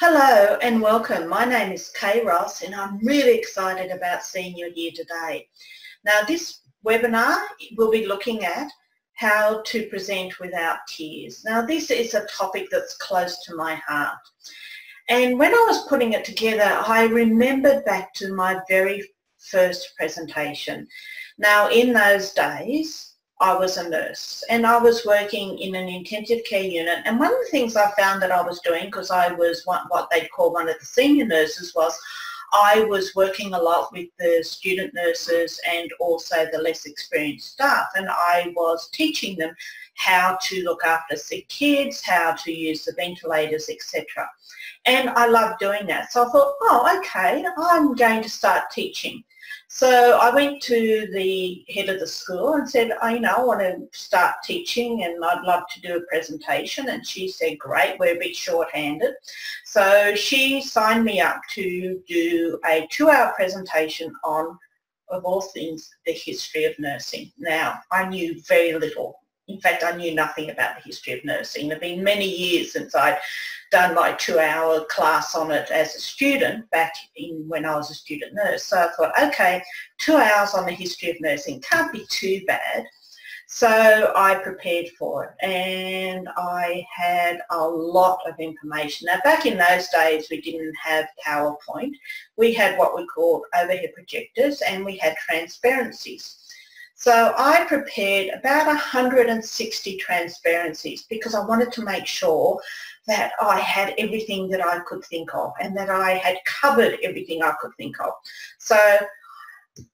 Hello and welcome. My name is Kay Ross and I'm really excited about seeing you here today. Now this webinar will be looking at how to present without tears. Now this is a topic that's close to my heart. And when I was putting it together, I remembered back to my very first presentation. Now in those days, I was a nurse and I was working in an intensive care unit and one of the things I found that I was doing because I was one, what they'd call one of the senior nurses was I was working a lot with the student nurses and also the less experienced staff and I was teaching them how to look after sick kids, how to use the ventilators, etc. And I loved doing that. So I thought, oh, okay, I'm going to start teaching. So I went to the head of the school and said, I you know, I want to start teaching and I'd love to do a presentation. And she said, great, we're a bit short-handed. So she signed me up to do a two-hour presentation on, of all things, the history of nursing. Now, I knew very little. In fact, I knew nothing about the history of nursing. It had been many years since I'd done my two-hour class on it as a student back in when I was a student nurse. So I thought, okay, two hours on the history of nursing can't be too bad. So I prepared for it and I had a lot of information. Now back in those days we didn't have PowerPoint. We had what we called overhead projectors and we had transparencies. So I prepared about 160 transparencies because I wanted to make sure that I had everything that I could think of and that I had covered everything I could think of. So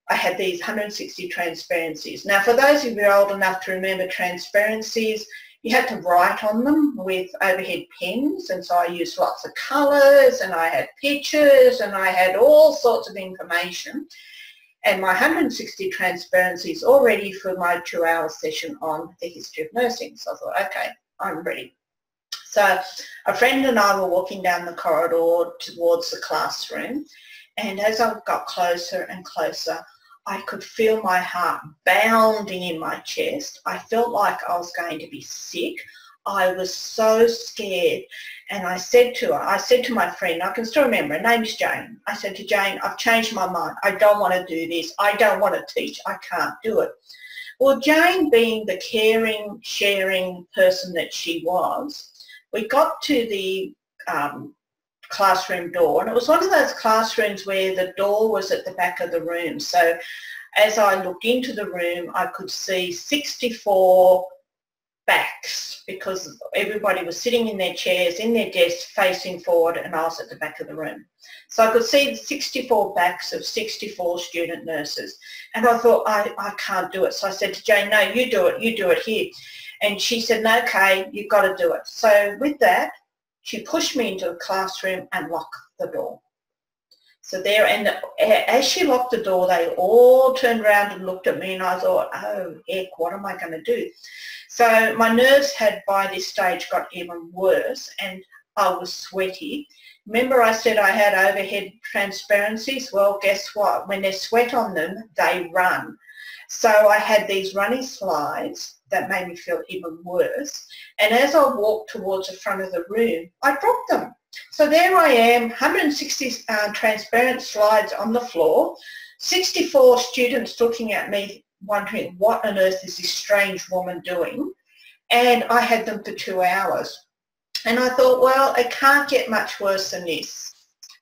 I had these 160 transparencies. Now for those of you old enough to remember transparencies, you had to write on them with overhead pens and so I used lots of colours and I had pictures and I had all sorts of information and my 160 transparencies all ready for my two-hour session on the history of nursing. So I thought, okay, I'm ready. So a friend and I were walking down the corridor towards the classroom and as I got closer and closer, I could feel my heart bounding in my chest. I felt like I was going to be sick. I was so scared. And I said to her, I said to my friend, I can still remember, her name's Jane. I said to Jane, I've changed my mind. I don't want to do this. I don't want to teach. I can't do it. Well, Jane being the caring, sharing person that she was, we got to the um, classroom door and it was one of those classrooms where the door was at the back of the room. So as I looked into the room, I could see 64 backs because everybody was sitting in their chairs, in their desks, facing forward and I was at the back of the room. So I could see 64 backs of 64 student nurses and I thought, I, I can't do it. So I said to Jane, no, you do it, you do it here. And she said, no, Kay, you've got to do it. So with that, she pushed me into the classroom and locked the door. So there, and as she locked the door, they all turned around and looked at me and I thought, oh, heck, what am I going to do? So my nerves had by this stage got even worse and I was sweaty. Remember I said I had overhead transparencies? Well, guess what? When there's sweat on them, they run. So I had these runny slides that made me feel even worse. And as I walked towards the front of the room, I dropped them. So there I am, 160 uh, transparent slides on the floor, 64 students looking at me wondering what on earth is this strange woman doing? And I had them for two hours. And I thought, well, it can't get much worse than this.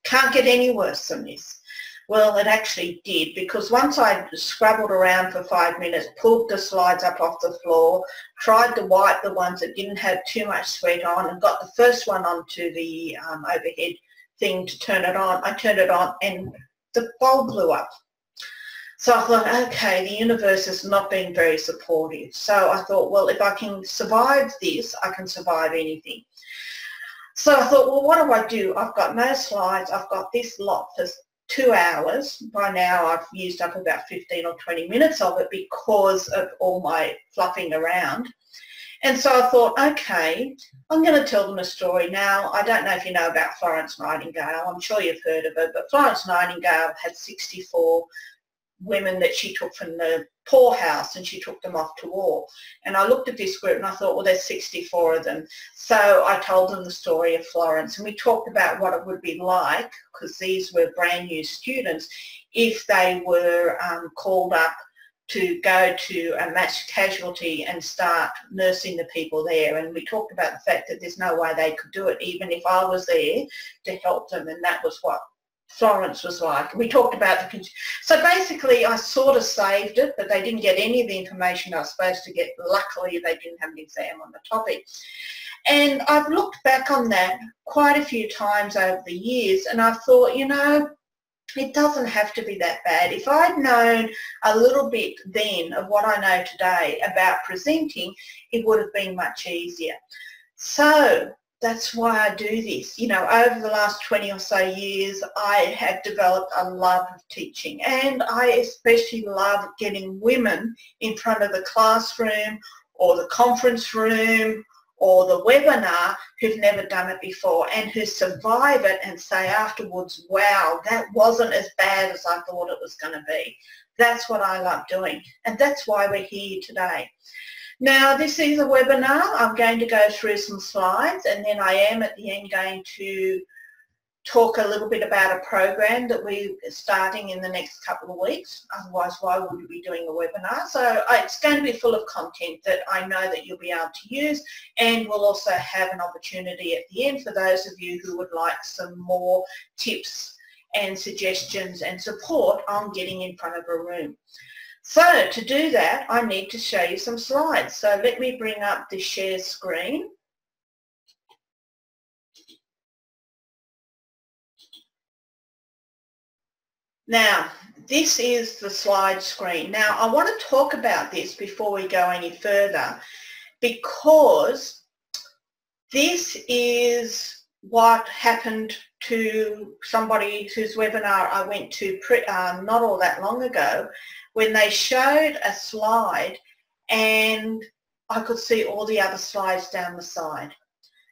Can't get any worse than this. Well, it actually did because once I scrabbled around for five minutes, pulled the slides up off the floor, tried to wipe the ones that didn't have too much sweat on and got the first one onto the um, overhead thing to turn it on. I turned it on and the bulb blew up. So I thought, okay, the universe has not been very supportive. So I thought, well, if I can survive this, I can survive anything. So I thought, well, what do I do? I've got no slides. I've got this lot for two hours. By now I've used up about 15 or 20 minutes of it because of all my fluffing around. And so I thought, okay, I'm going to tell them a story now. I don't know if you know about Florence Nightingale. I'm sure you've heard of her, but Florence Nightingale had 64 women that she took from the poorhouse and she took them off to war. And I looked at this group and I thought, well, there's 64 of them. So I told them the story of Florence and we talked about what it would be like, because these were brand new students, if they were um, called up to go to a mass casualty and start nursing the people there. And we talked about the fact that there's no way they could do it, even if I was there to help them. And that was what Florence was like. We talked about the... So basically I sort of saved it, but they didn't get any of the information I was supposed to get. Luckily they didn't have an exam on the topic. And I've looked back on that quite a few times over the years and I've thought, you know, it doesn't have to be that bad. If I'd known a little bit then of what I know today about presenting, it would have been much easier. So that's why I do this. You know, over the last 20 or so years, I have developed a love of teaching and I especially love getting women in front of the classroom or the conference room or the webinar who've never done it before and who survive it and say afterwards, wow, that wasn't as bad as I thought it was going to be. That's what I love doing and that's why we're here today. Now this is a webinar. I'm going to go through some slides and then I am at the end going to talk a little bit about a program that we're starting in the next couple of weeks. Otherwise, why would we be doing a webinar? So it's going to be full of content that I know that you'll be able to use and we'll also have an opportunity at the end for those of you who would like some more tips and suggestions and support on getting in front of a room. So to do that, I need to show you some slides. So let me bring up the share screen. Now, this is the slide screen. Now, I want to talk about this before we go any further because this is what happened to somebody whose webinar I went to um, not all that long ago when they showed a slide and I could see all the other slides down the side.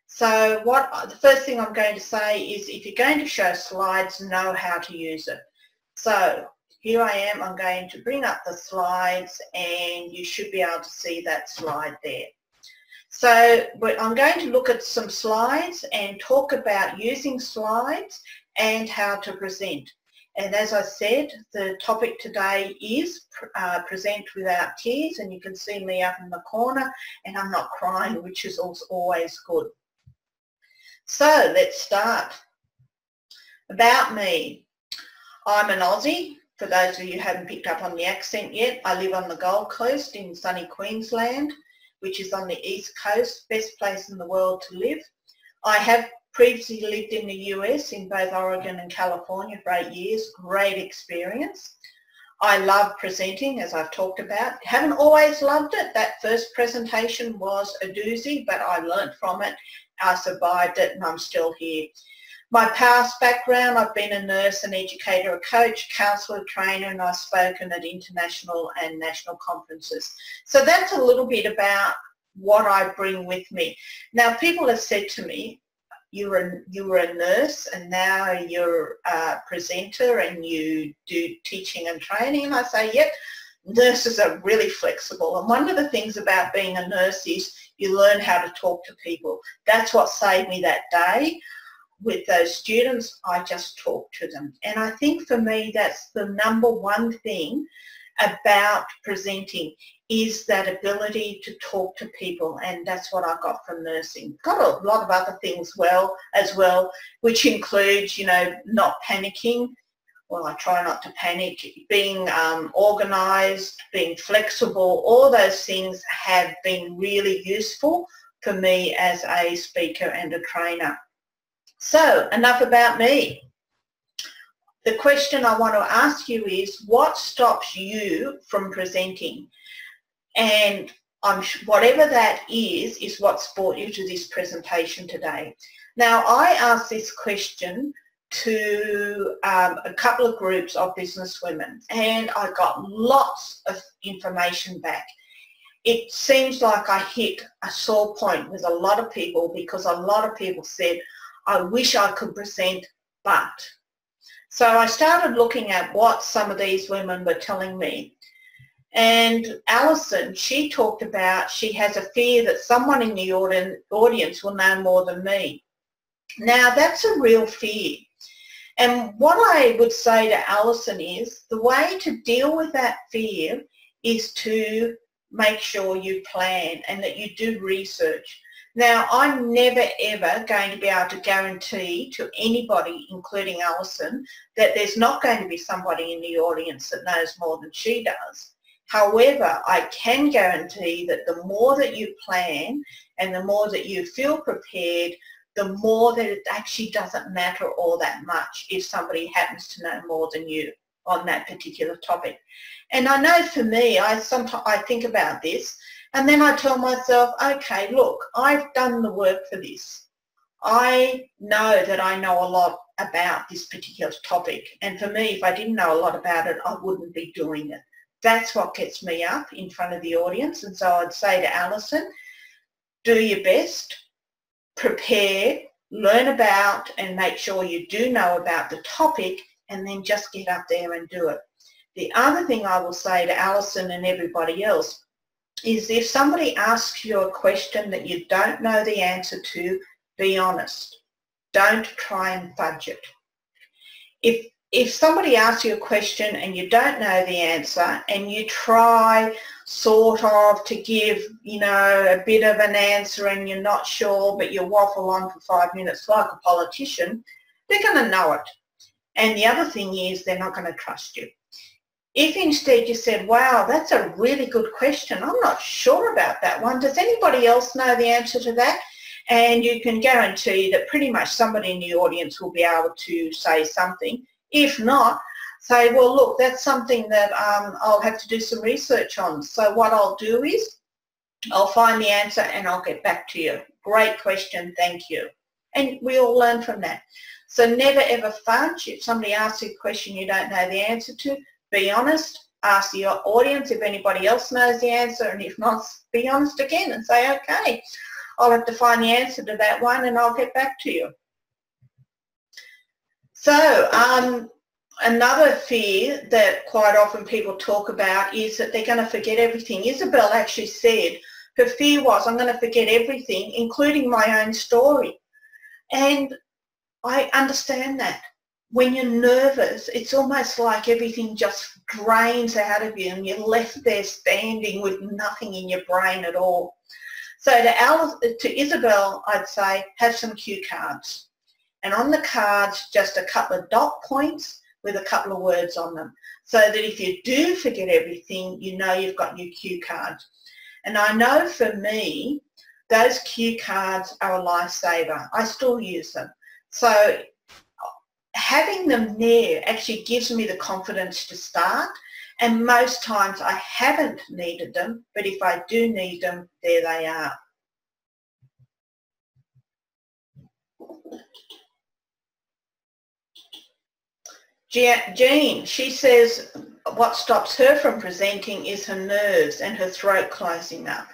So what the first thing I'm going to say is if you're going to show slides, know how to use it. So here I am, I'm going to bring up the slides and you should be able to see that slide there. So I'm going to look at some slides and talk about using slides and how to present. And as I said, the topic today is uh, present without tears and you can see me up in the corner and I'm not crying, which is always good. So let's start. About me. I'm an Aussie. For those of you who haven't picked up on the accent yet, I live on the Gold Coast in sunny Queensland, which is on the east coast, best place in the world to live. I have Previously lived in the US in both Oregon and California for eight years. Great experience. I love presenting, as I've talked about. Haven't always loved it. That first presentation was a doozy, but I learnt from it. I survived it and I'm still here. My past background, I've been a nurse, an educator, a coach, counsellor, trainer, and I've spoken at international and national conferences. So that's a little bit about what I bring with me. Now, people have said to me, you were you were a nurse and now you're a presenter and you do teaching and training. And I say yep nurses are really flexible. And one of the things about being a nurse is you learn how to talk to people. That's what saved me that day. With those students I just talked to them. And I think for me that's the number one thing about presenting is that ability to talk to people and that's what I got from nursing. Got a lot of other things well as well, which includes, you know, not panicking. Well, I try not to panic. Being um, organised, being flexible, all those things have been really useful for me as a speaker and a trainer. So, enough about me. The question I want to ask you is, what stops you from presenting? And I'm, whatever that is, is what's brought you to this presentation today. Now, I asked this question to um, a couple of groups of business women and I got lots of information back. It seems like I hit a sore point with a lot of people because a lot of people said, I wish I could present, but So I started looking at what some of these women were telling me. And Alison, she talked about she has a fear that someone in the audience will know more than me. Now that's a real fear. And what I would say to Alison is the way to deal with that fear is to make sure you plan and that you do research. Now, I'm never ever going to be able to guarantee to anybody, including Alison, that there's not going to be somebody in the audience that knows more than she does. However, I can guarantee that the more that you plan and the more that you feel prepared, the more that it actually doesn't matter all that much if somebody happens to know more than you on that particular topic. And I know for me, I sometimes I think about this and then I tell myself, okay, look, I've done the work for this. I know that I know a lot about this particular topic. And for me, if I didn't know a lot about it, I wouldn't be doing it. That's what gets me up in front of the audience. And so I'd say to Alison, do your best, prepare, learn about and make sure you do know about the topic and then just get up there and do it. The other thing I will say to Alison and everybody else is if somebody asks you a question that you don't know the answer to, be honest. Don't try and fudge it. If, if somebody asks you a question and you don't know the answer and you try sort of to give, you know, a bit of an answer and you're not sure but you waffle on for five minutes like a politician, they're going to know it. And the other thing is they're not going to trust you. If instead you said, wow, that's a really good question. I'm not sure about that one. Does anybody else know the answer to that? And you can guarantee that pretty much somebody in the audience will be able to say something. If not, say, well, look, that's something that um, I'll have to do some research on. So what I'll do is I'll find the answer and I'll get back to you. Great question, thank you. And we all learn from that. So never ever fudge. If somebody asks you a question you don't know the answer to, be honest, ask your audience if anybody else knows the answer, and if not, be honest again and say, okay, I'll have to find the answer to that one and I'll get back to you. So um, another fear that quite often people talk about is that they're going to forget everything. Isabel actually said her fear was, I'm going to forget everything, including my own story. And I understand that when you're nervous, it's almost like everything just drains out of you and you're left there standing with nothing in your brain at all. So to, Alice, to Isabel, I'd say have some cue cards. And on the cards, just a couple of dot points with a couple of words on them. So that if you do forget everything, you know you've got your cue cards. And I know for me, those cue cards are a lifesaver. I still use them. So having them there actually gives me the confidence to start and most times I haven't needed them but if I do need them there they are. Jean, she says what stops her from presenting is her nerves and her throat closing up.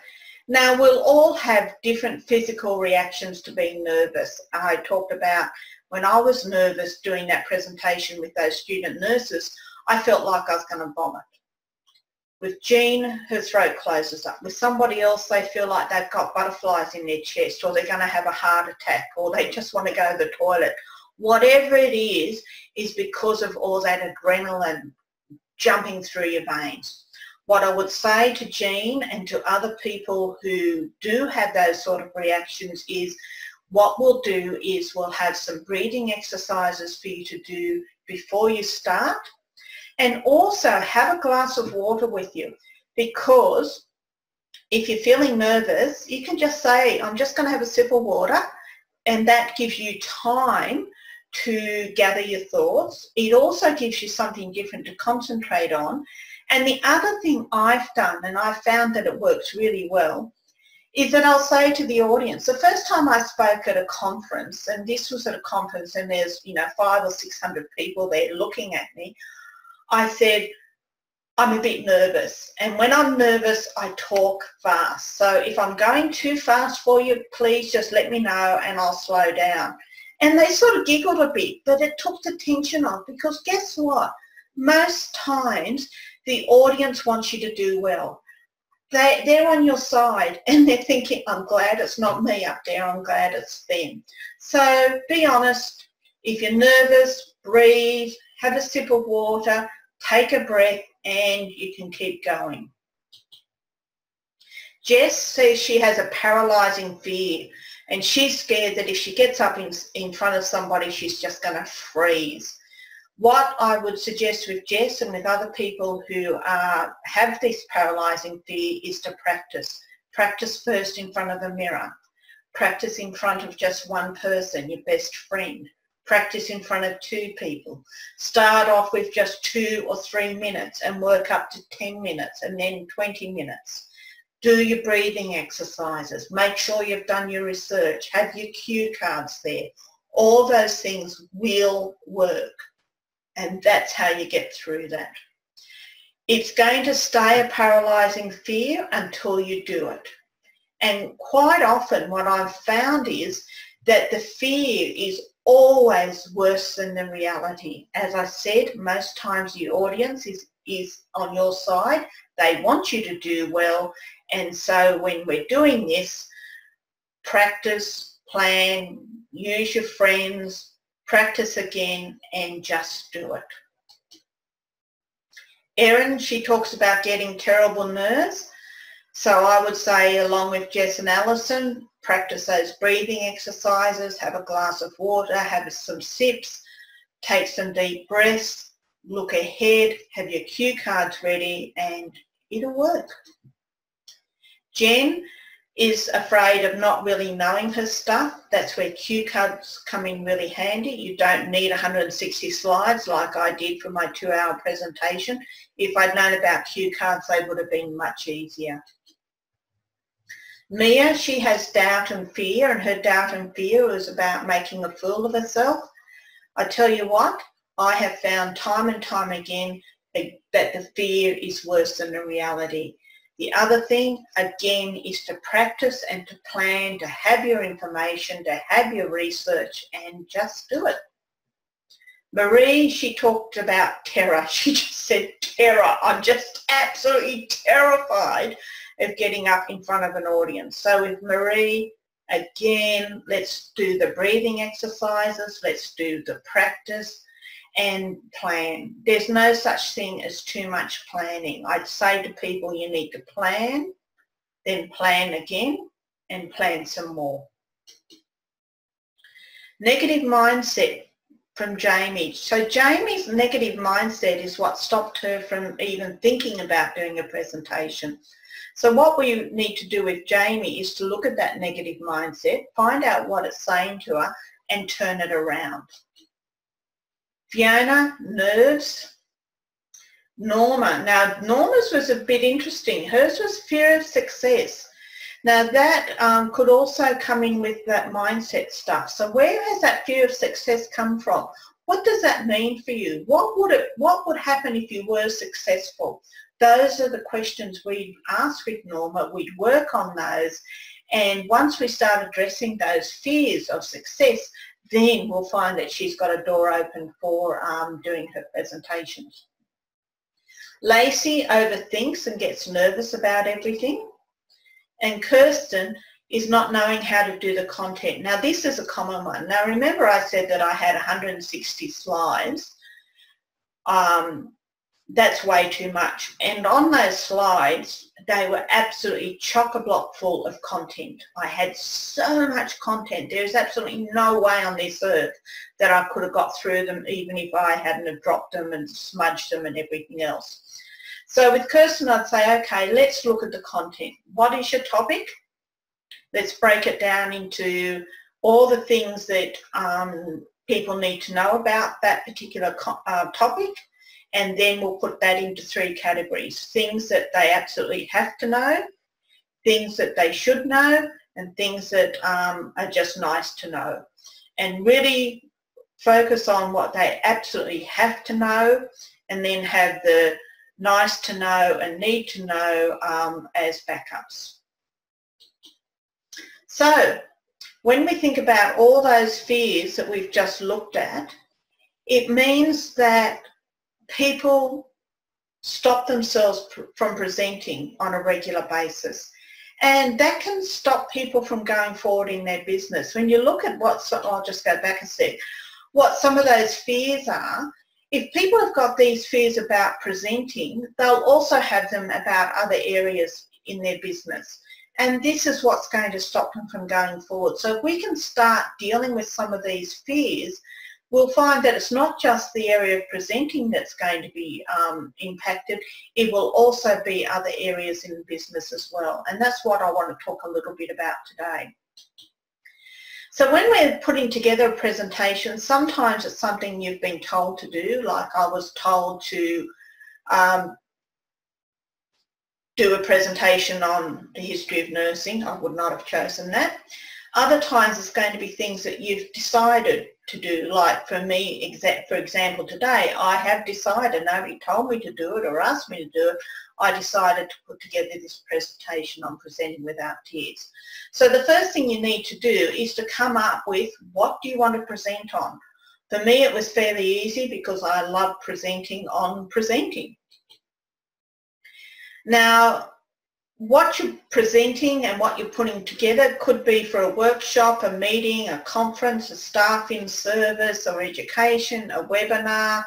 Now we'll all have different physical reactions to being nervous. I talked about when I was nervous doing that presentation with those student nurses, I felt like I was going to vomit. With Jean, her throat closes up. With somebody else, they feel like they've got butterflies in their chest or they're going to have a heart attack or they just want to go to the toilet. Whatever it is, is because of all that adrenaline jumping through your veins. What I would say to Jean and to other people who do have those sort of reactions is what we'll do is we'll have some breathing exercises for you to do before you start and also have a glass of water with you because if you're feeling nervous you can just say I'm just going to have a sip of water and that gives you time to gather your thoughts. It also gives you something different to concentrate on. And the other thing I've done, and I found that it works really well, is that I'll say to the audience, the first time I spoke at a conference, and this was at a conference and there's, you know, five or 600 people there looking at me, I said, I'm a bit nervous. And when I'm nervous, I talk fast. So if I'm going too fast for you, please just let me know and I'll slow down. And they sort of giggled a bit, but it took the tension off because guess what? Most times the audience wants you to do well. They, they're on your side and they're thinking, I'm glad it's not me up there, I'm glad it's them. So be honest, if you're nervous, breathe, have a sip of water, take a breath and you can keep going. Jess says she has a paralysing fear and she's scared that if she gets up in, in front of somebody, she's just going to freeze. What I would suggest with Jess and with other people who uh, have this paralysing fear is to practice. Practice first in front of a mirror. Practice in front of just one person, your best friend. Practice in front of two people. Start off with just two or three minutes and work up to 10 minutes and then 20 minutes do your breathing exercises. Make sure you've done your research. Have your cue cards there. All those things will work. And that's how you get through that. It's going to stay a paralysing fear until you do it. And quite often what I've found is that the fear is always worse than the reality. As I said, most times the audience is, is on your side. They want you to do well and so when we're doing this, practice, plan, use your friends, practice again and just do it. Erin, she talks about getting terrible nerves. So I would say along with Jess and Alison, practice those breathing exercises, have a glass of water, have some sips, take some deep breaths, look ahead, have your cue cards ready and it'll work. Jen is afraid of not really knowing her stuff. That's where cue cards come in really handy. You don't need 160 slides like I did for my two-hour presentation. If I'd known about cue cards, they would have been much easier. Mia, she has doubt and fear, and her doubt and fear is about making a fool of herself. I tell you what, I have found time and time again that the fear is worse than the reality. The other thing, again, is to practice and to plan, to have your information, to have your research and just do it. Marie, she talked about terror. She just said terror. I'm just absolutely terrified of getting up in front of an audience. So with Marie, again, let's do the breathing exercises. Let's do the practice and plan. There's no such thing as too much planning. I'd say to people you need to plan, then plan again and plan some more. Negative mindset from Jamie. So Jamie's negative mindset is what stopped her from even thinking about doing a presentation. So what we need to do with Jamie is to look at that negative mindset, find out what it's saying to her and turn it around. Fiona, nerves. Norma. Now, Norma's was a bit interesting. Hers was fear of success. Now, that um, could also come in with that mindset stuff. So where has that fear of success come from? What does that mean for you? What would it, what would happen if you were successful? Those are the questions we'd ask with Norma. We'd work on those. And once we start addressing those fears of success, then we'll find that she's got a door open for um, doing her presentations. Lacey overthinks and gets nervous about everything. And Kirsten is not knowing how to do the content. Now this is a common one. Now remember I said that I had 160 slides. Um, that's way too much. And on those slides, they were absolutely chock-a-block full of content. I had so much content. There's absolutely no way on this earth that I could have got through them even if I hadn't have dropped them and smudged them and everything else. So with Kirsten, I'd say, okay, let's look at the content. What is your topic? Let's break it down into all the things that um, people need to know about that particular uh, topic and then we'll put that into three categories. Things that they absolutely have to know, things that they should know, and things that um, are just nice to know. And really focus on what they absolutely have to know and then have the nice to know and need to know um, as backups. So when we think about all those fears that we've just looked at, it means that people stop themselves pr from presenting on a regular basis. And that can stop people from going forward in their business. When you look at what, I'll just go back a sec, what some of those fears are, if people have got these fears about presenting, they'll also have them about other areas in their business. And this is what's going to stop them from going forward. So if we can start dealing with some of these fears, we'll find that it's not just the area of presenting that's going to be um, impacted, it will also be other areas in business as well. And that's what I want to talk a little bit about today. So when we're putting together a presentation, sometimes it's something you've been told to do, like I was told to um, do a presentation on the history of nursing. I would not have chosen that. Other times it's going to be things that you've decided to do. Like for me, for example, today, I have decided, nobody told me to do it or asked me to do it, I decided to put together this presentation on presenting without tears. So the first thing you need to do is to come up with what do you want to present on. For me, it was fairly easy because I love presenting on presenting. Now, what you're presenting and what you're putting together could be for a workshop, a meeting, a conference, a staffing service or education, a webinar,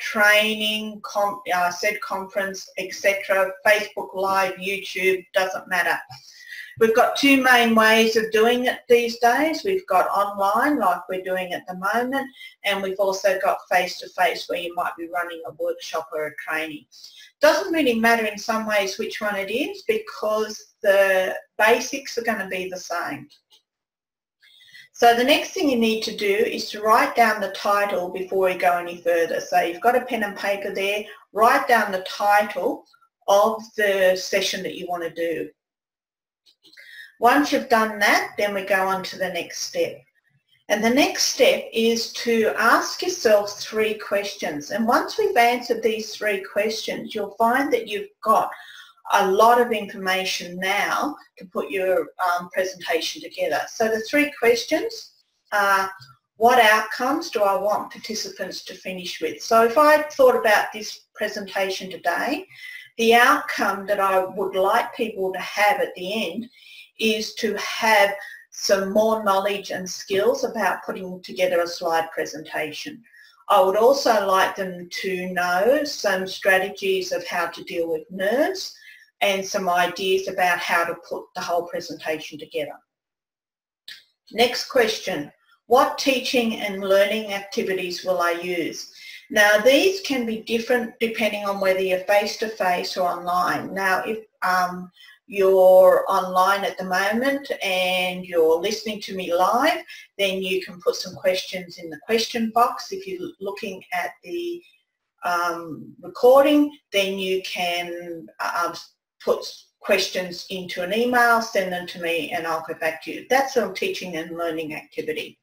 training, com uh, said conference, etc., Facebook Live, YouTube, doesn't matter. We've got two main ways of doing it these days. We've got online, like we're doing at the moment, and we've also got face-to-face -face where you might be running a workshop or a training. Doesn't really matter in some ways which one it is because the basics are going to be the same. So the next thing you need to do is to write down the title before you go any further. So you've got a pen and paper there, write down the title of the session that you want to do. Once you've done that, then we go on to the next step. And the next step is to ask yourself three questions. And once we've answered these three questions, you'll find that you've got a lot of information now to put your um, presentation together. So the three questions are, what outcomes do I want participants to finish with? So if I thought about this presentation today, the outcome that I would like people to have at the end is to have some more knowledge and skills about putting together a slide presentation. I would also like them to know some strategies of how to deal with nerves and some ideas about how to put the whole presentation together. Next question, what teaching and learning activities will I use? Now these can be different depending on whether you're face-to-face -face or online. Now if um, you're online at the moment and you're listening to me live, then you can put some questions in the question box. If you're looking at the um, recording, then you can uh, put questions into an email, send them to me and I'll get back to you. That's a teaching and learning activity.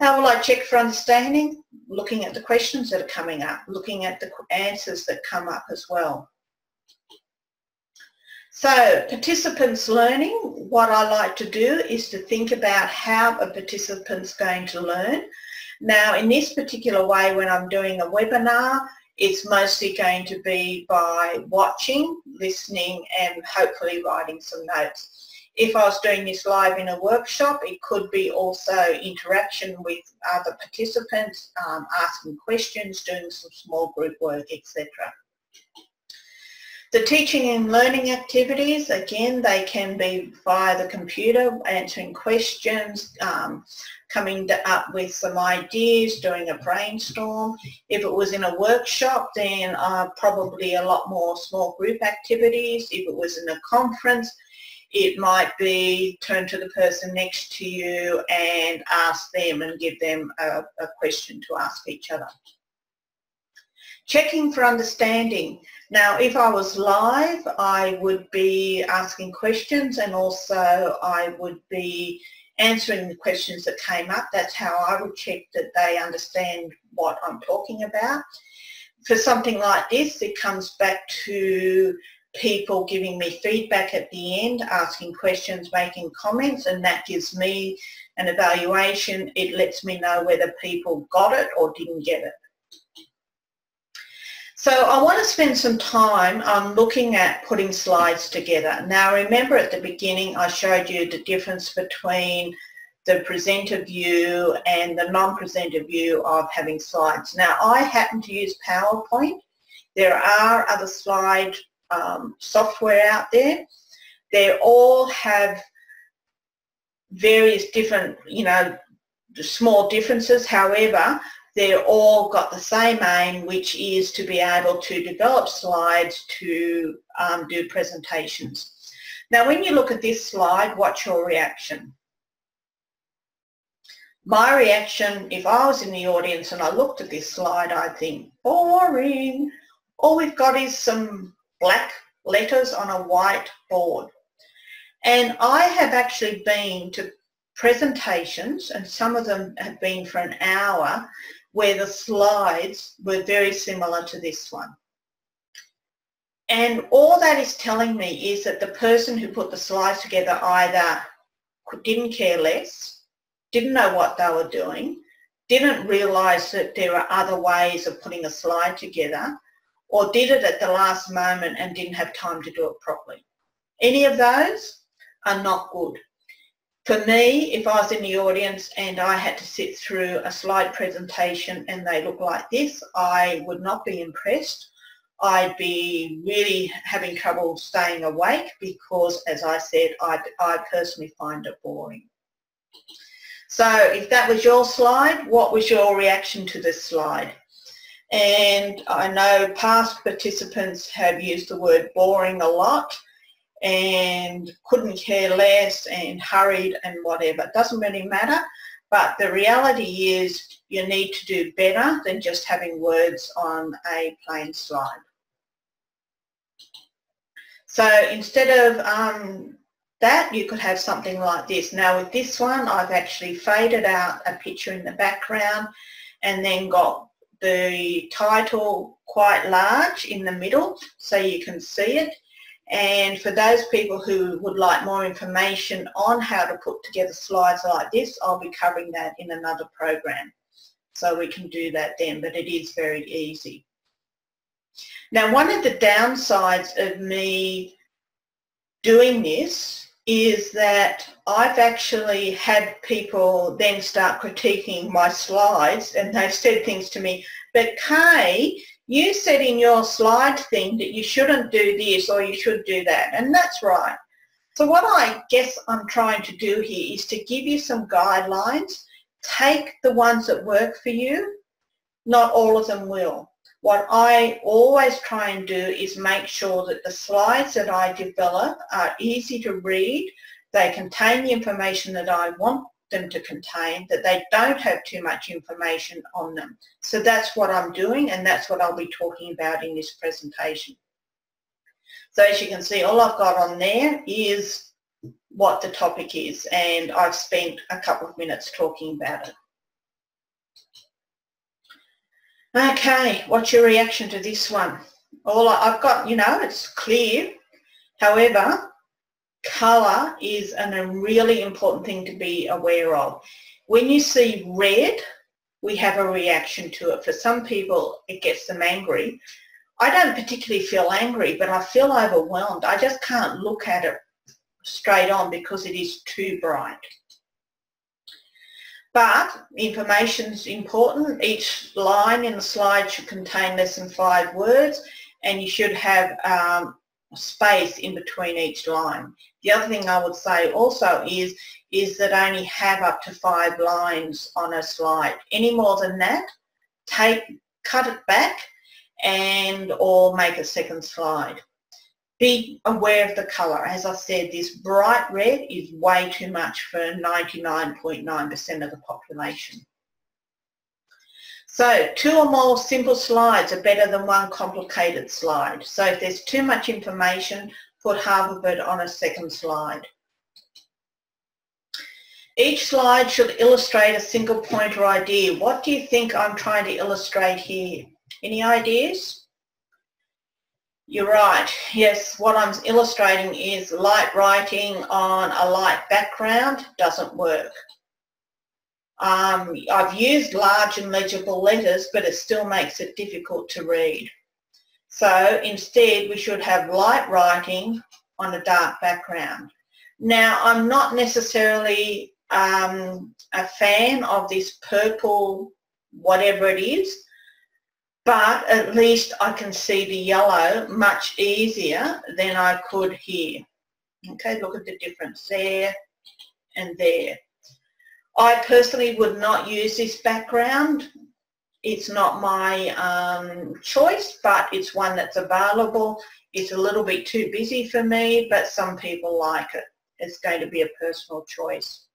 How will I check for understanding? Looking at the questions that are coming up, looking at the answers that come up as well. So participants learning, what I like to do is to think about how a participant's going to learn. Now in this particular way when I'm doing a webinar, it's mostly going to be by watching, listening and hopefully writing some notes. If I was doing this live in a workshop, it could be also interaction with other participants, um, asking questions, doing some small group work, etc. The teaching and learning activities, again, they can be via the computer, answering questions, um, coming up with some ideas, doing a brainstorm. If it was in a workshop, then uh, probably a lot more small group activities. If it was in a conference, it might be turn to the person next to you and ask them and give them a, a question to ask each other. Checking for understanding. Now, if I was live, I would be asking questions and also I would be answering the questions that came up. That's how I would check that they understand what I'm talking about. For something like this, it comes back to people giving me feedback at the end, asking questions, making comments, and that gives me an evaluation. It lets me know whether people got it or didn't get it. So I want to spend some time on looking at putting slides together. Now remember at the beginning I showed you the difference between the presenter view and the non-presenter view of having slides. Now I happen to use PowerPoint. There are other slide um, software out there. They all have various different, you know, small differences. However, they're all got the same aim, which is to be able to develop slides to um, do presentations. Now, when you look at this slide, what's your reaction? My reaction, if I was in the audience and I looked at this slide, I'd think, boring. All we've got is some black letters on a white board. And I have actually been to presentations, and some of them have been for an hour, where the slides were very similar to this one. And all that is telling me is that the person who put the slides together either didn't care less, didn't know what they were doing, didn't realise that there are other ways of putting a slide together, or did it at the last moment and didn't have time to do it properly. Any of those are not good. For me, if I was in the audience and I had to sit through a slide presentation and they look like this, I would not be impressed. I'd be really having trouble staying awake because, as I said, I, I personally find it boring. So if that was your slide, what was your reaction to this slide? And I know past participants have used the word boring a lot and couldn't care less and hurried and whatever. It doesn't really matter. But the reality is you need to do better than just having words on a plain slide. So instead of um, that, you could have something like this. Now with this one, I've actually faded out a picture in the background and then got the title quite large in the middle so you can see it and for those people who would like more information on how to put together slides like this, I'll be covering that in another program. So we can do that then, but it is very easy. Now one of the downsides of me doing this is that I've actually had people then start critiquing my slides and they've said things to me, but Kay, you said in your slide thing that you shouldn't do this or you should do that, and that's right. So what I guess I'm trying to do here is to give you some guidelines. Take the ones that work for you. Not all of them will. What I always try and do is make sure that the slides that I develop are easy to read. They contain the information that I want them to contain, that they don't have too much information on them. So that's what I'm doing and that's what I'll be talking about in this presentation. So as you can see, all I've got on there is what the topic is and I've spent a couple of minutes talking about it. Okay, what's your reaction to this one? All I've got, you know, it's clear. However, colour is an, a really important thing to be aware of. When you see red, we have a reaction to it. For some people, it gets them angry. I don't particularly feel angry, but I feel overwhelmed. I just can't look at it straight on because it is too bright. But information is important. Each line in the slide should contain less than five words and you should have um, space in between each line. The other thing I would say also is, is that only have up to five lines on a slide. Any more than that, take, cut it back and or make a second slide. Be aware of the colour. As I said, this bright red is way too much for 99.9% .9 of the population. So two or more simple slides are better than one complicated slide. So if there's too much information, put half of it on a second slide. Each slide should illustrate a single point or idea. What do you think I'm trying to illustrate here? Any ideas? You're right. Yes, what I'm illustrating is light writing on a light background doesn't work. Um, I've used large and legible letters, but it still makes it difficult to read. So instead, we should have light writing on a dark background. Now, I'm not necessarily um, a fan of this purple, whatever it is, but at least I can see the yellow much easier than I could here. Okay, look at the difference there and there. I personally would not use this background. It's not my um, choice, but it's one that's available. It's a little bit too busy for me, but some people like it. It's going to be a personal choice.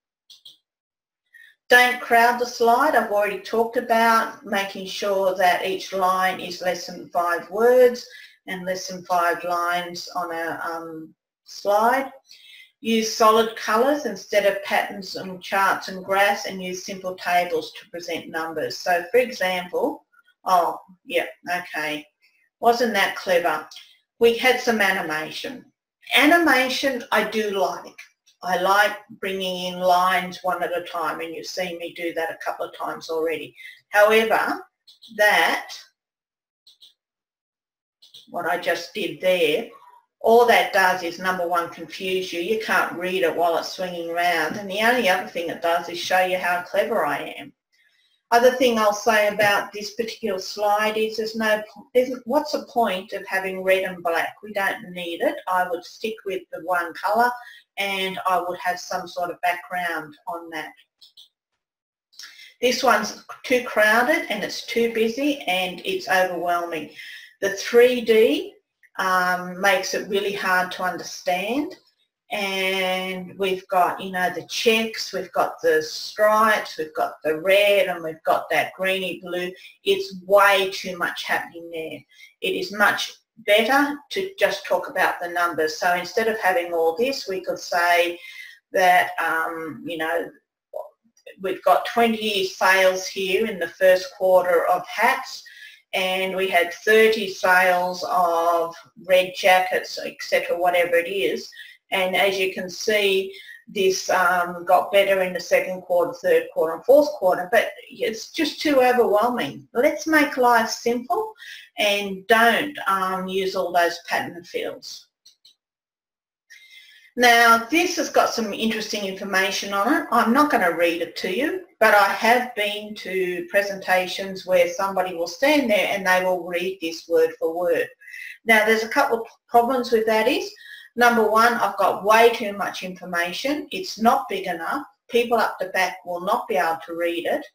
Don't crowd the slide. I've already talked about making sure that each line is less than five words and less than five lines on a um, slide. Use solid colours instead of patterns and charts and graphs and use simple tables to present numbers. So for example, oh yeah, okay, wasn't that clever? We had some animation. Animation I do like. I like bringing in lines one at a time and you've seen me do that a couple of times already. However, that, what I just did there, all that does is number one confuse you. You can't read it while it's swinging around and the only other thing it does is show you how clever I am. Other thing I'll say about this particular slide is there's no, there's, what's the point of having red and black? We don't need it. I would stick with the one colour and I would have some sort of background on that. This one's too crowded and it's too busy and it's overwhelming. The 3D um, makes it really hard to understand. And we've got you know the checks we've got the stripes we've got the red and we've got that greeny blue. It's way too much happening there. It is much better to just talk about the numbers. So instead of having all this we could say that um, you know we've got 20 sales here in the first quarter of hats and we had 30 sales of red jackets, etc., whatever it is. And as you can see, this um, got better in the second quarter, third quarter and fourth quarter, but it's just too overwhelming. Let's make life simple and don't um, use all those pattern fields. Now this has got some interesting information on it. I'm not going to read it to you, but I have been to presentations where somebody will stand there and they will read this word for word. Now there's a couple of problems with that is, number one, I've got way too much information. It's not big enough. People up the back will not be able to read it.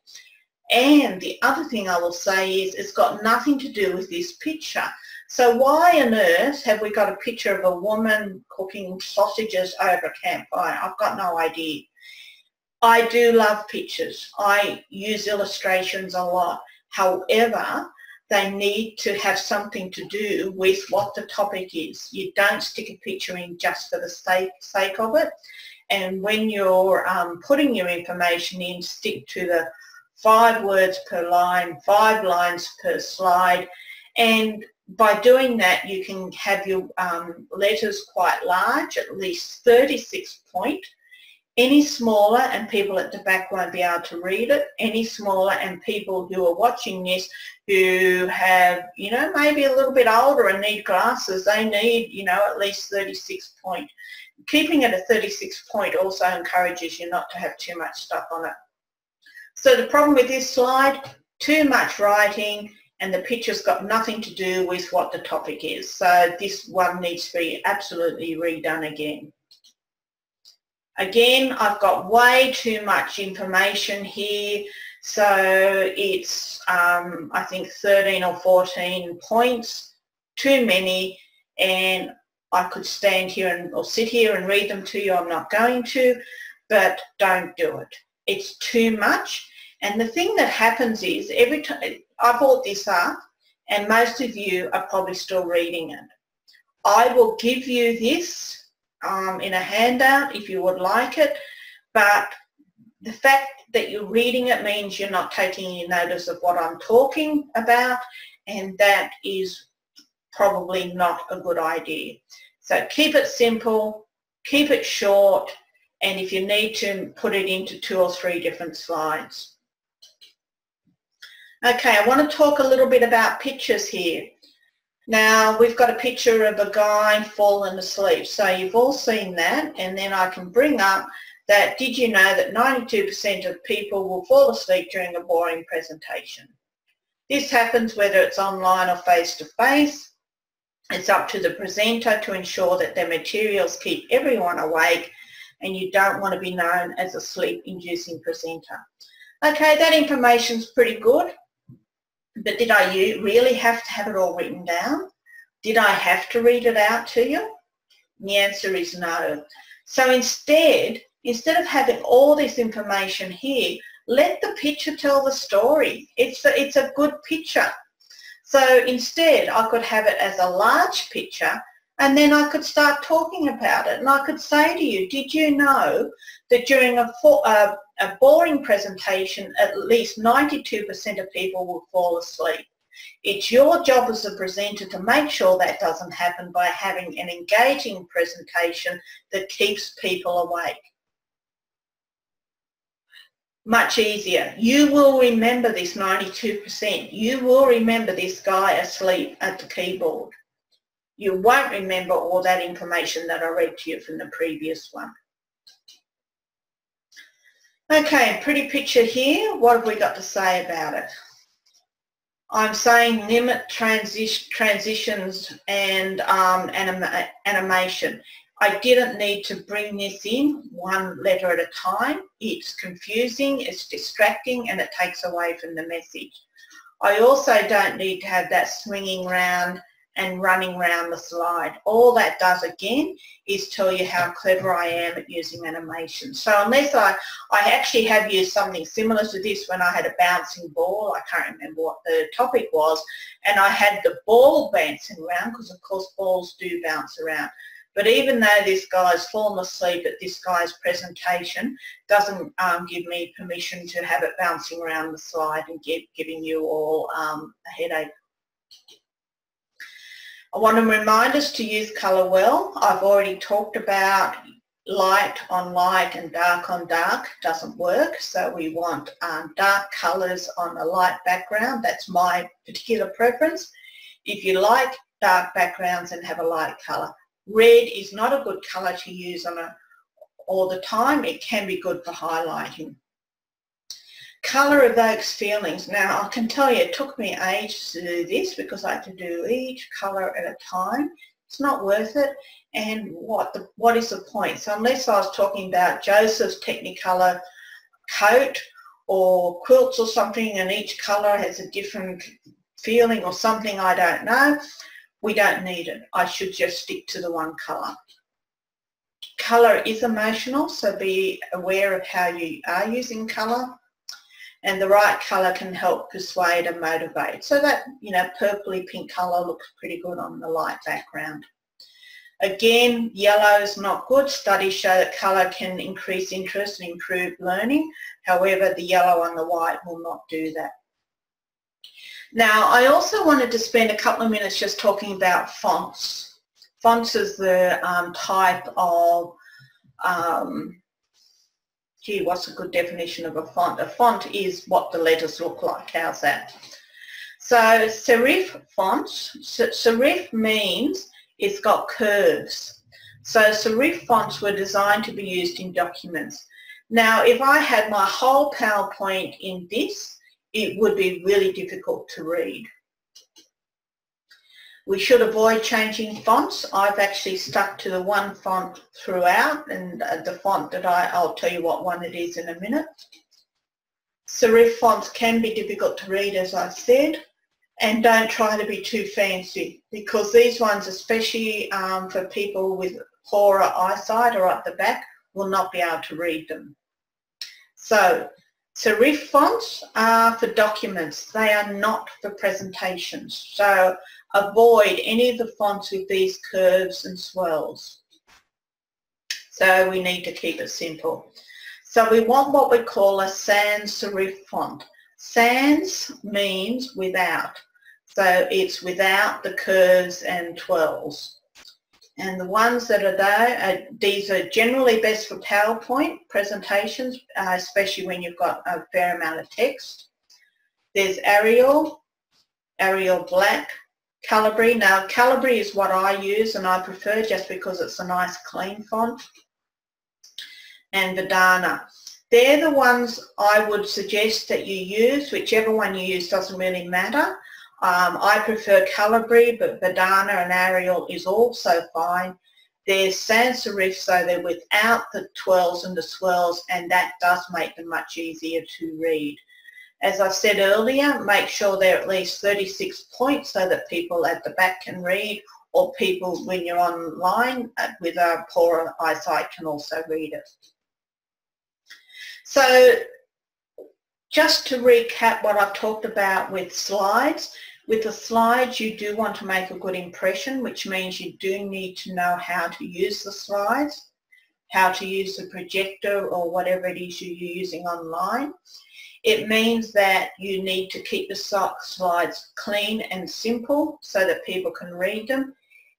And the other thing I will say is it's got nothing to do with this picture. So why on earth have we got a picture of a woman cooking sausages over a campfire? I've got no idea. I do love pictures. I use illustrations a lot. However, they need to have something to do with what the topic is. You don't stick a picture in just for the sake, sake of it. And when you're um, putting your information in, stick to the five words per line, five lines per slide, and by doing that, you can have your um, letters quite large, at least 36 point. Any smaller and people at the back won't be able to read it. Any smaller and people who are watching this who have, you know, maybe a little bit older and need glasses, they need, you know, at least 36 point. Keeping it at 36 point also encourages you not to have too much stuff on it. So the problem with this slide, too much writing, and the picture's got nothing to do with what the topic is. So this one needs to be absolutely redone again. Again, I've got way too much information here. So it's, um, I think, 13 or 14 points, too many, and I could stand here and, or sit here and read them to you. I'm not going to, but don't do it. It's too much. And the thing that happens is every time, I brought this up and most of you are probably still reading it. I will give you this um, in a handout if you would like it, but the fact that you're reading it means you're not taking any notice of what I'm talking about and that is probably not a good idea. So keep it simple, keep it short, and if you need to, put it into two or three different slides. Okay, I want to talk a little bit about pictures here. Now, we've got a picture of a guy falling asleep. So you've all seen that, and then I can bring up that did you know that 92% of people will fall asleep during a boring presentation? This happens whether it's online or face-to-face. It's up to the presenter to ensure that their materials keep everyone awake and you don't want to be known as a sleep-inducing presenter. Okay, that information's pretty good, but did I really have to have it all written down? Did I have to read it out to you? The answer is no. So instead, instead of having all this information here, let the picture tell the story. It's a, it's a good picture. So instead, I could have it as a large picture and then I could start talking about it. And I could say to you, did you know that during a, uh, a boring presentation, at least 92% of people will fall asleep? It's your job as a presenter to make sure that doesn't happen by having an engaging presentation that keeps people awake much easier. You will remember this 92%. You will remember this guy asleep at the keyboard. You won't remember all that information that I read to you from the previous one. Okay, pretty picture here. What have we got to say about it? I'm saying limit transi transitions and um, anima animation. I didn't need to bring this in one letter at a time. It's confusing, it's distracting, and it takes away from the message. I also don't need to have that swinging round and running around the slide. All that does again is tell you how clever I am at using animation. So unless I, I actually have used something similar to this when I had a bouncing ball, I can't remember what the topic was, and I had the ball bouncing around because of course balls do bounce around. But even though this guy's fallen asleep at this guy's presentation, doesn't um, give me permission to have it bouncing around the slide and give, giving you all um, a headache. I want to remind us to use colour well. I've already talked about light on light and dark on dark doesn't work so we want um, dark colours on a light background that's my particular preference if you like dark backgrounds and have a light colour Red is not a good colour to use on a, all the time. It can be good for highlighting. Colour evokes feelings. Now I can tell you it took me ages to do this because I had to do each colour at a time. It's not worth it. And what the, what is the point? So unless I was talking about Joseph's Technicolor coat or quilts or something and each colour has a different feeling or something I don't know, we don't need it. I should just stick to the one colour. Colour is emotional, so be aware of how you are using colour. And the right colour can help persuade and motivate. So that, you know, purpley pink colour looks pretty good on the light background. Again, yellow is not good. Studies show that colour can increase interest and improve learning. However, the yellow on the white will not do that. Now, I also wanted to spend a couple of minutes just talking about fonts. Fonts is the um, type of, um, gee, what's a good definition of a font? A font is what the letters look like. How's that? So serif fonts, serif means it's got curves. So serif fonts were designed to be used in documents. Now, if I had my whole PowerPoint in this, it would be really difficult to read. We should avoid changing fonts. I've actually stuck to the one font throughout and uh, the font that I, I'll tell you what one it is in a minute. Serif fonts can be difficult to read as I said and don't try to be too fancy because these ones especially um, for people with poorer eyesight or at the back will not be able to read them. So Serif fonts are for documents. They are not for presentations. So avoid any of the fonts with these curves and swirls. So we need to keep it simple. So we want what we call a sans serif font. Sans means without. So it's without the curves and twirls. And the ones that are there, these are generally best for PowerPoint presentations, uh, especially when you've got a fair amount of text. There's Arial, Arial Black, Calibri. Now Calibri is what I use and I prefer just because it's a nice clean font. And Verdana. They're the ones I would suggest that you use. Whichever one you use doesn't really matter. Um, I prefer Calibri, but Verdana and Arial is also fine. There's sans serif, so they're without the twirls and the swirls, and that does make them much easier to read. As I said earlier, make sure they're at least 36 points so that people at the back can read, or people when you're online uh, with a poorer eyesight can also read it. So just to recap what I've talked about with slides, with the slides you do want to make a good impression which means you do need to know how to use the slides, how to use the projector or whatever it is you're using online. It means that you need to keep the slides clean and simple so that people can read them.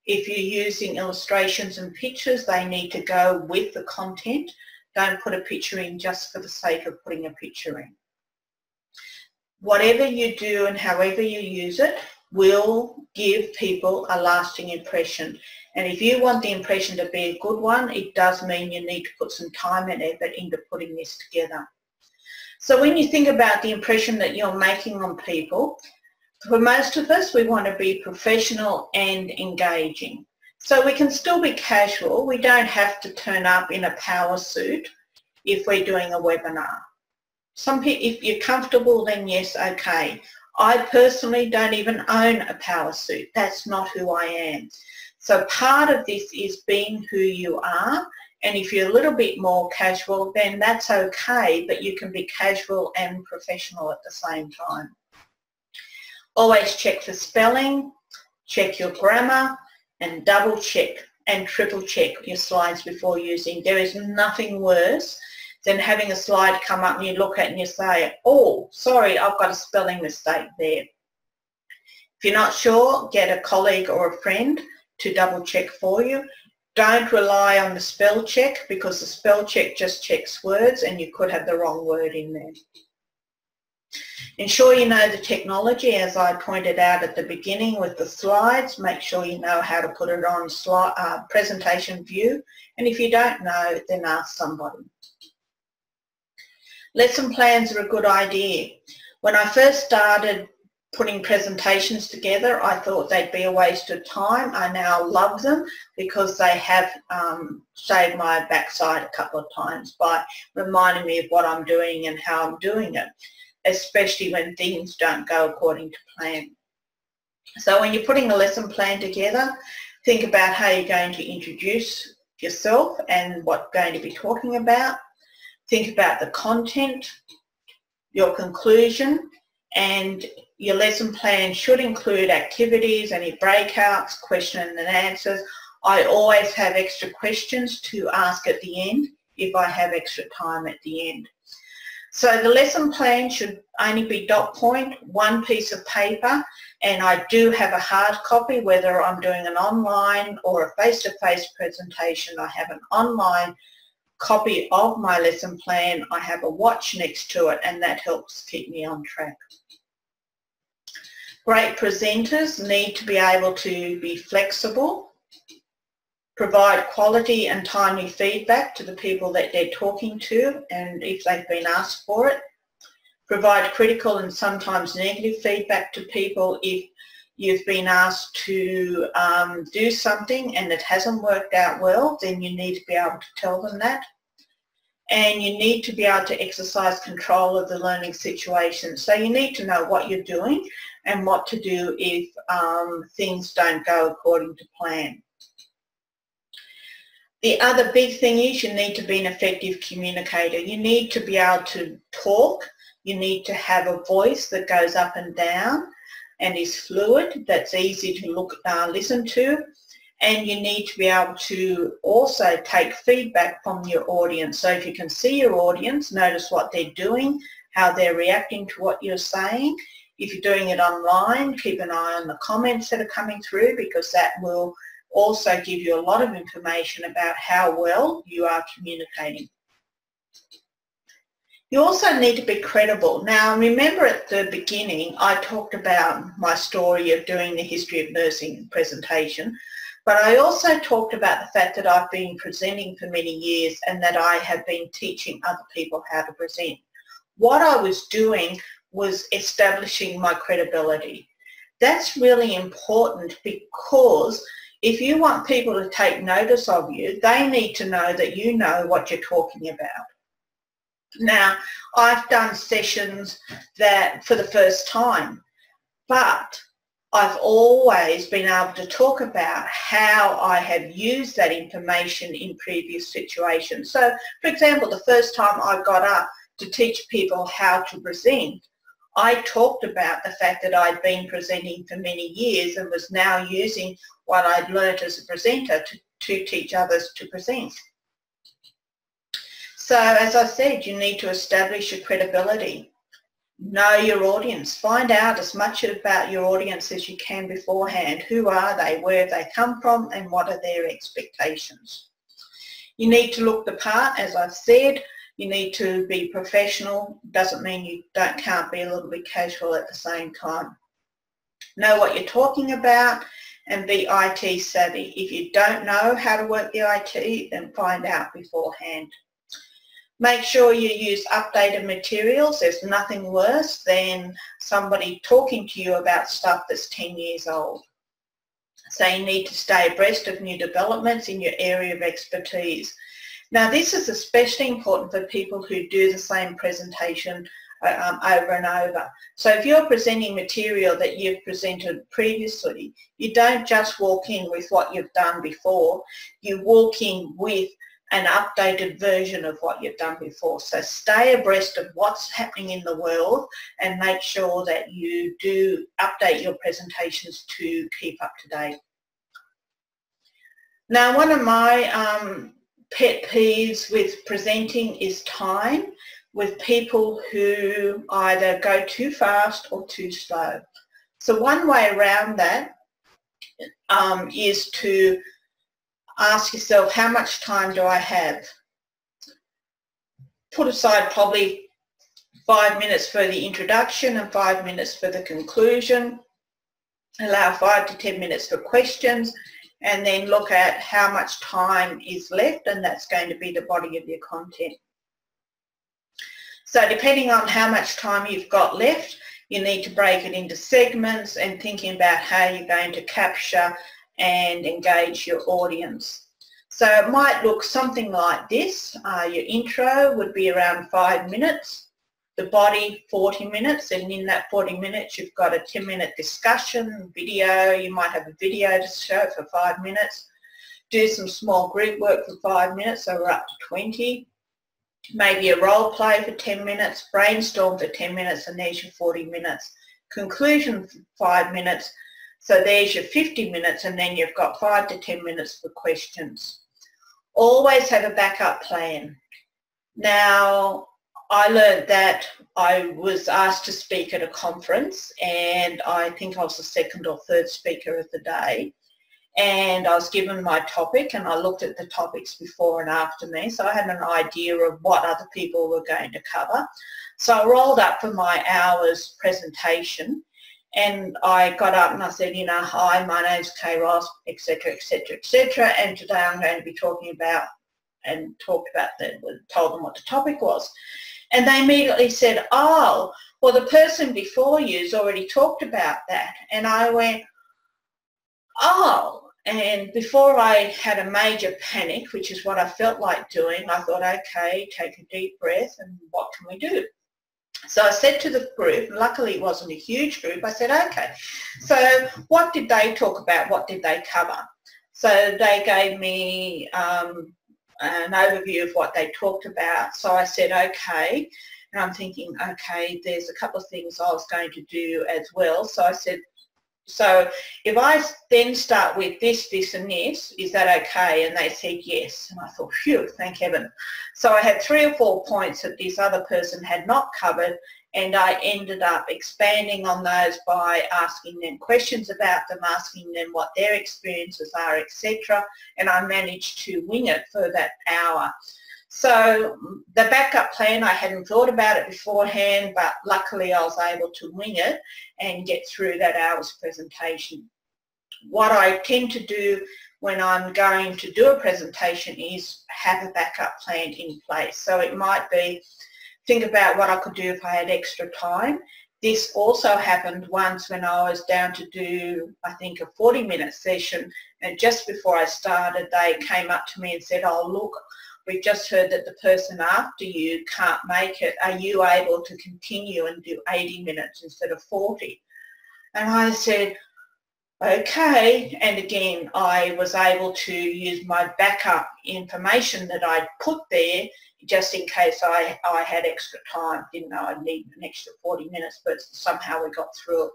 If you're using illustrations and pictures, they need to go with the content. Don't put a picture in just for the sake of putting a picture in whatever you do and however you use it will give people a lasting impression. And if you want the impression to be a good one, it does mean you need to put some time and effort into putting this together. So when you think about the impression that you're making on people, for most of us, we want to be professional and engaging. So we can still be casual. We don't have to turn up in a power suit if we're doing a webinar. Some people, if you're comfortable, then yes, okay. I personally don't even own a power suit. That's not who I am. So part of this is being who you are. And if you're a little bit more casual, then that's okay, but you can be casual and professional at the same time. Always check for spelling, check your grammar, and double check and triple check your slides before using. There is nothing worse than having a slide come up and you look at it and you say, oh, sorry, I've got a spelling mistake there. If you're not sure, get a colleague or a friend to double check for you. Don't rely on the spell check because the spell check just checks words and you could have the wrong word in there. Ensure you know the technology as I pointed out at the beginning with the slides. Make sure you know how to put it on slide, uh, presentation view and if you don't know then ask somebody. Lesson plans are a good idea. When I first started putting presentations together, I thought they'd be a waste of time. I now love them because they have um, saved my backside a couple of times by reminding me of what I'm doing and how I'm doing it, especially when things don't go according to plan. So when you're putting a lesson plan together, think about how you're going to introduce yourself and what you're going to be talking about think about the content, your conclusion, and your lesson plan should include activities, any breakouts, questions and answers. I always have extra questions to ask at the end if I have extra time at the end. So the lesson plan should only be dot point, one piece of paper, and I do have a hard copy, whether I'm doing an online or a face-to-face -face presentation, I have an online copy of my lesson plan. I have a watch next to it and that helps keep me on track. Great presenters need to be able to be flexible, provide quality and timely feedback to the people that they're talking to and if they've been asked for it, provide critical and sometimes negative feedback to people if you've been asked to um, do something and it hasn't worked out well, then you need to be able to tell them that. And you need to be able to exercise control of the learning situation. So you need to know what you're doing and what to do if um, things don't go according to plan. The other big thing is you need to be an effective communicator. You need to be able to talk. You need to have a voice that goes up and down and is fluid, that's easy to look, uh, listen to, and you need to be able to also take feedback from your audience. So if you can see your audience, notice what they're doing, how they're reacting to what you're saying. If you're doing it online, keep an eye on the comments that are coming through because that will also give you a lot of information about how well you are communicating. You also need to be credible. Now remember at the beginning I talked about my story of doing the history of nursing presentation but I also talked about the fact that I've been presenting for many years and that I have been teaching other people how to present. What I was doing was establishing my credibility. That's really important because if you want people to take notice of you, they need to know that you know what you're talking about. Now, I've done sessions that for the first time, but I've always been able to talk about how I have used that information in previous situations. So, for example, the first time I got up to teach people how to present, I talked about the fact that I'd been presenting for many years and was now using what I'd learnt as a presenter to, to teach others to present. So as I said, you need to establish your credibility. Know your audience. Find out as much about your audience as you can beforehand. Who are they? Where have they come from? And what are their expectations? You need to look the part, as I've said. You need to be professional. Doesn't mean you don't can't be a little bit casual at the same time. Know what you're talking about and be IT savvy. If you don't know how to work the IT, then find out beforehand. Make sure you use updated materials. There's nothing worse than somebody talking to you about stuff that's 10 years old. So you need to stay abreast of new developments in your area of expertise. Now this is especially important for people who do the same presentation uh, um, over and over. So if you're presenting material that you've presented previously, you don't just walk in with what you've done before, you walk in with an updated version of what you've done before. So stay abreast of what's happening in the world and make sure that you do update your presentations to keep up to date. Now one of my um, pet peeves with presenting is time with people who either go too fast or too slow. So one way around that um, is to ask yourself how much time do I have? Put aside probably five minutes for the introduction and five minutes for the conclusion. Allow five to 10 minutes for questions and then look at how much time is left and that's going to be the body of your content. So depending on how much time you've got left, you need to break it into segments and thinking about how you're going to capture and engage your audience. So it might look something like this. Uh, your intro would be around five minutes, the body 40 minutes, and in that 40 minutes you've got a 10 minute discussion, video, you might have a video to show for five minutes, do some small group work for five minutes, so we're up to 20, maybe a role play for 10 minutes, brainstorm for 10 minutes, and there's your 40 minutes. Conclusion for five minutes, so there's your 50 minutes and then you've got five to 10 minutes for questions. Always have a backup plan. Now, I learned that I was asked to speak at a conference and I think I was the second or third speaker of the day and I was given my topic and I looked at the topics before and after me so I had an idea of what other people were going to cover. So I rolled up for my hour's presentation and I got up and I said, you know, hi, my name's Kay Ross, etc., etc., etc., and today I'm going to be talking about and talked about that, told them what the topic was. And they immediately said, oh, well, the person before you's already talked about that. And I went, oh, and before I had a major panic, which is what I felt like doing, I thought, okay, take a deep breath and what can we do? So I said to the group, luckily it wasn't a huge group, I said, okay, so what did they talk about? What did they cover? So they gave me um, an overview of what they talked about. So I said, okay, and I'm thinking, okay, there's a couple of things I was going to do as well. So I said, So if I then start with this, this and this, is that okay? And they said yes. And I thought, phew, thank heaven. So I had three or four points that this other person had not covered and I ended up expanding on those by asking them questions about them, asking them what their experiences are, etc. And I managed to wing it for that hour. So the backup plan, I hadn't thought about it beforehand, but luckily I was able to wing it and get through that hour's presentation. What I tend to do when I'm going to do a presentation is have a backup plan in place. So it might be think about what I could do if I had extra time. This also happened once when I was down to do, I think, a 40 minute session and just before I started they came up to me and said, oh look, we've just heard that the person after you can't make it. Are you able to continue and do 80 minutes instead of 40? And I said, okay. And again, I was able to use my backup information that I'd put there just in case I, I had extra time. Didn't know I'd need an extra 40 minutes, but somehow we got through it.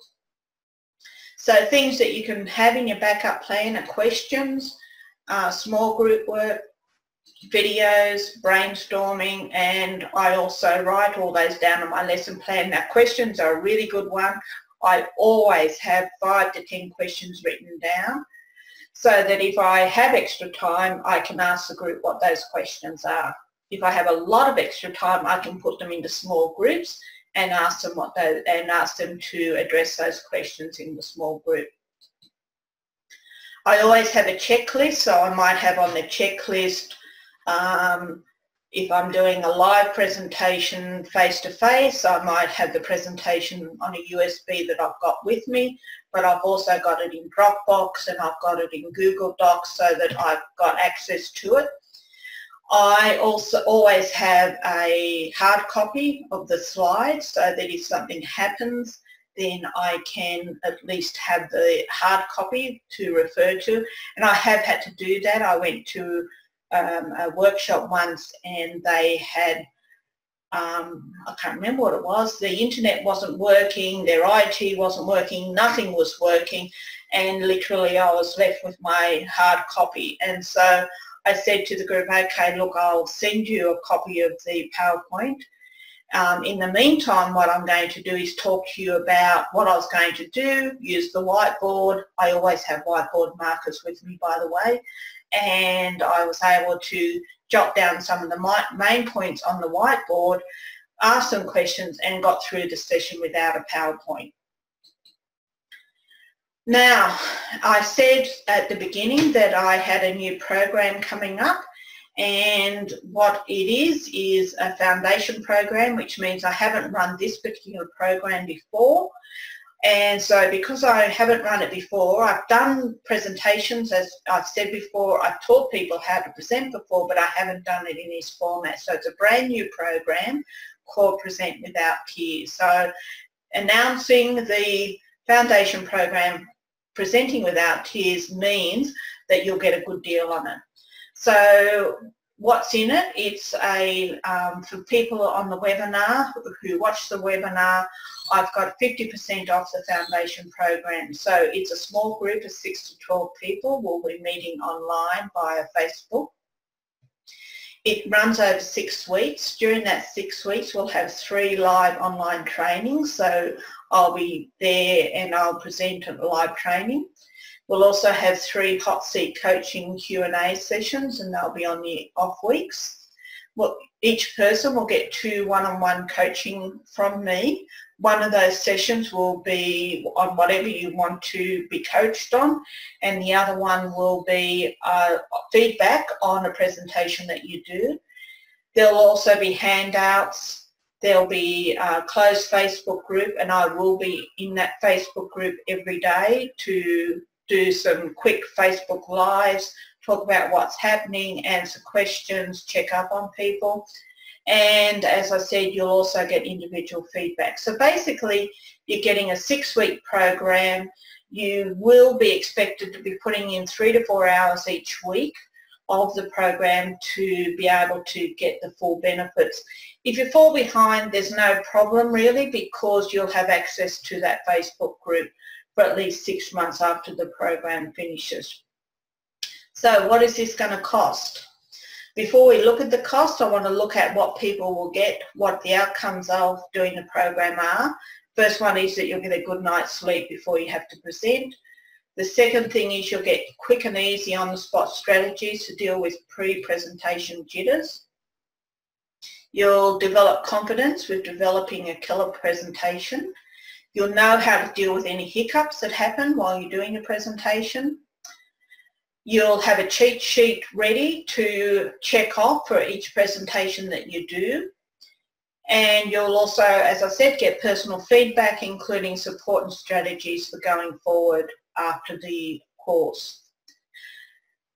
So things that you can have in your backup plan are questions, uh, small group work, videos, brainstorming, and I also write all those down on my lesson plan. Now questions are a really good one. I always have five to 10 questions written down so that if I have extra time, I can ask the group what those questions are. If I have a lot of extra time, I can put them into small groups and ask them what they and ask them to address those questions in the small group. I always have a checklist, so I might have on the checklist um, if I'm doing a live presentation face-to-face, -face, I might have the presentation on a USB that I've got with me, but I've also got it in Dropbox and I've got it in Google Docs so that I've got access to it. I also always have a hard copy of the slides so that if something happens then I can at least have the hard copy to refer to and I have had to do that. I went to um, a workshop once and they had um, I can't remember what it was, the internet wasn't working, their IT wasn't working, nothing was working and literally I was left with my hard copy and so I said to the group, okay, look, I'll send you a copy of the PowerPoint. Um, in the meantime, what I'm going to do is talk to you about what I was going to do, use the whiteboard. I always have whiteboard markers with me, by the way. And I was able to jot down some of the main points on the whiteboard, ask some questions and got through the session without a PowerPoint. Now, I said at the beginning that I had a new program coming up and what it is is a foundation program which means I haven't run this particular program before and so because I haven't run it before I've done presentations as I've said before I've taught people how to present before but I haven't done it in this format so it's a brand new program called Present Without Tears so announcing the foundation program presenting without tears means that you'll get a good deal on it. So what's in it? It's a, um, for people on the webinar who watch the webinar, I've got 50% off the foundation program. So it's a small group of 6 to 12 people. We'll be meeting online via Facebook. It runs over six weeks. During that six weeks, we'll have three live online trainings. So I'll be there and I'll present a live training. We'll also have three hot seat coaching Q&A sessions and they'll be on the off weeks. Well, each person will get two one-on-one coaching from me. One of those sessions will be on whatever you want to be coached on and the other one will be uh, feedback on a presentation that you do. There'll also be handouts. There'll be a closed Facebook group and I will be in that Facebook group every day to do some quick Facebook Lives, talk about what's happening, answer questions, check up on people and as I said you'll also get individual feedback. So basically you're getting a six-week program. You will be expected to be putting in three to four hours each week of the program to be able to get the full benefits. If you fall behind, there's no problem really because you'll have access to that Facebook group for at least six months after the program finishes. So what is this going to cost? Before we look at the cost, I want to look at what people will get, what the outcomes of doing the program are. First one is that you'll get a good night's sleep before you have to present. The second thing is you'll get quick and easy on-the-spot strategies to deal with pre-presentation jitters. You'll develop confidence with developing a killer presentation. You'll know how to deal with any hiccups that happen while you're doing a presentation. You'll have a cheat sheet ready to check off for each presentation that you do. And you'll also, as I said, get personal feedback, including support and strategies for going forward after the course.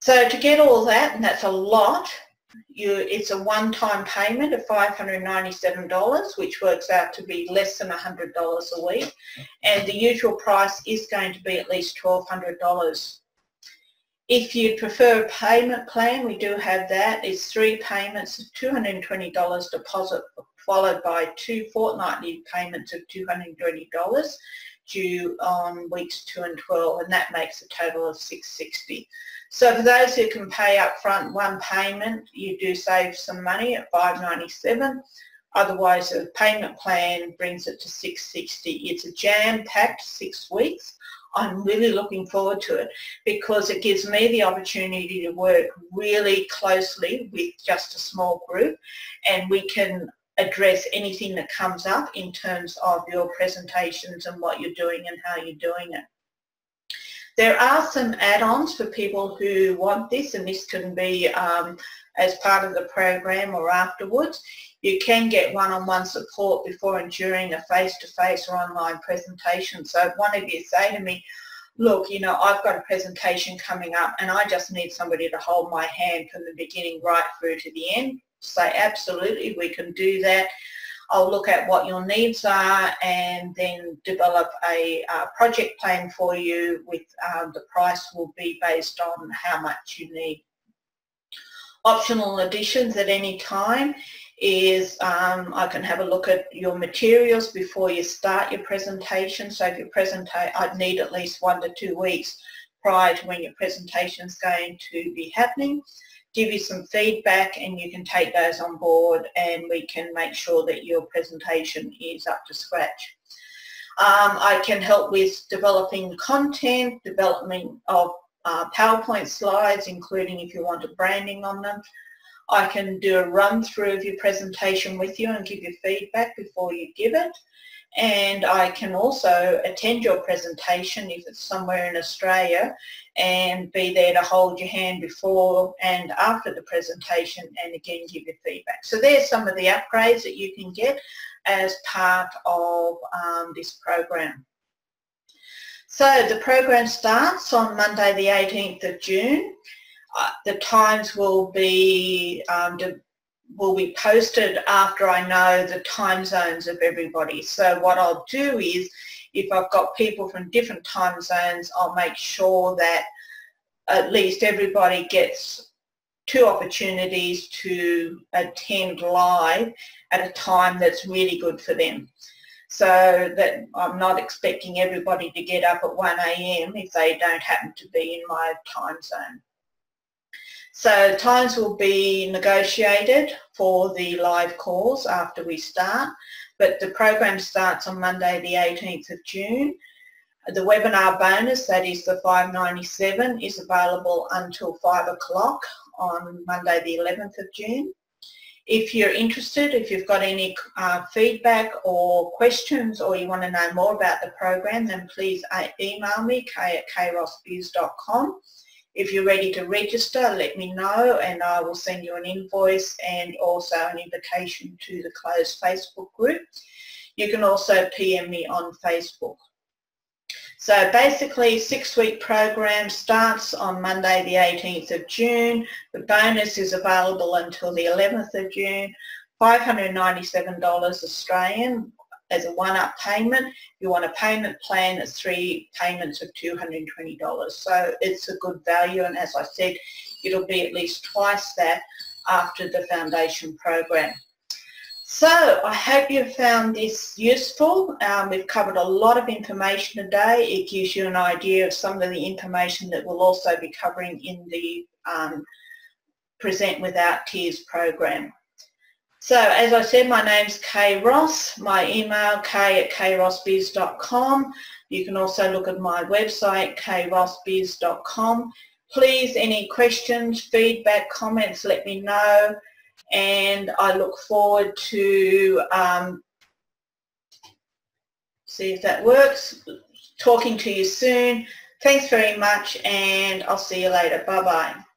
So to get all that, and that's a lot, you, it's a one-time payment of $597, which works out to be less than $100 a week. And the usual price is going to be at least $1,200. If you prefer a payment plan, we do have that. It's three payments of $220 deposit followed by two fortnightly payments of $220 due on weeks 2 and 12 and that makes a total of 660 so for those who can pay up front one payment, you do save some money at 597 Otherwise, a payment plan brings it to 660 It's a jam-packed six weeks. I'm really looking forward to it because it gives me the opportunity to work really closely with just a small group and we can address anything that comes up in terms of your presentations and what you're doing and how you're doing it. There are some add-ons for people who want this and this can be um, as part of the program or afterwards. You can get one-on-one -on -one support before and during a face-to-face -face or online presentation. So if one of you say to me, look, you know, I've got a presentation coming up and I just need somebody to hold my hand from the beginning right through to the end, say absolutely, we can do that. I'll look at what your needs are and then develop a uh, project plan for you with um, the price will be based on how much you need. Optional additions at any time is um, I can have a look at your materials before you start your presentation. So if your presentation, I'd need at least one to two weeks prior to when your presentation is going to be happening give you some feedback and you can take those on board and we can make sure that your presentation is up to scratch. Um, I can help with developing content, development of uh, PowerPoint slides, including if you want a branding on them. I can do a run through of your presentation with you and give you feedback before you give it and I can also attend your presentation if it's somewhere in Australia and be there to hold your hand before and after the presentation and again give you feedback. So there's some of the upgrades that you can get as part of um, this program. So the program starts on Monday the 18th of June. Uh, the times will be um, will be posted after I know the time zones of everybody. So what I'll do is if I've got people from different time zones, I'll make sure that at least everybody gets two opportunities to attend live at a time that's really good for them. So that I'm not expecting everybody to get up at 1am if they don't happen to be in my time zone. So times will be negotiated for the live calls after we start, but the program starts on Monday the 18th of June. The webinar bonus, that is the 597, is available until 5 o'clock on Monday the 11th of June. If you're interested, if you've got any uh, feedback or questions or you want to know more about the program, then please uh, email me, k at kayrossbiz.com. If you're ready to register, let me know and I will send you an invoice and also an invitation to the closed Facebook group. You can also PM me on Facebook. So basically six-week program starts on Monday the 18th of June. The bonus is available until the 11th of June. $597 Australian as a one-up payment. You want a payment plan that's three payments of $220. So it's a good value and as I said, it'll be at least twice that after the foundation program. So I hope you found this useful. Um, we've covered a lot of information today. It gives you an idea of some of the information that we'll also be covering in the um, Present Without Tears program. So as I said, my name's Kay Ross. My email, kay at kayrossbiz.com. You can also look at my website, kayrossbiz.com. Please, any questions, feedback, comments, let me know and I look forward to um, see if that works. Talking to you soon. Thanks very much and I'll see you later. Bye-bye.